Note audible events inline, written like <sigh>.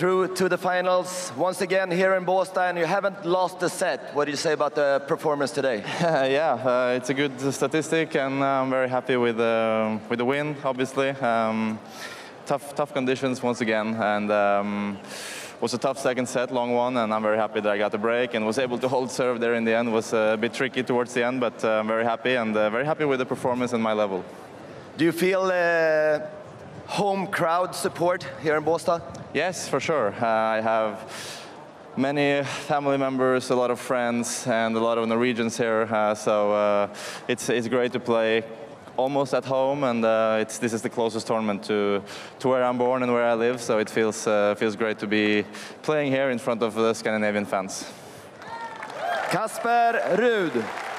through to the finals once again here in Båstad. you haven't lost a set. What do you say about the performance today? <laughs> yeah, uh, it's a good statistic, and I'm very happy with uh, with the win. Obviously, um, tough tough conditions once again, and. Um, was a tough second set, long one, and I'm very happy that I got the break and was able to hold serve there in the end. It was a bit tricky towards the end, but uh, I'm very happy and uh, very happy with the performance and my level. Do you feel uh, home crowd support here in Båstad? Yes, for sure. Uh, I have many family members, a lot of friends, and a lot of Norwegians here. Uh, so uh, it's it's great to play almost at home, and uh, it's this is the closest tournament to to where I'm born and where I live. So it feels uh, feels great to be playing here in front of the Scandinavian fans. Casper Ruud.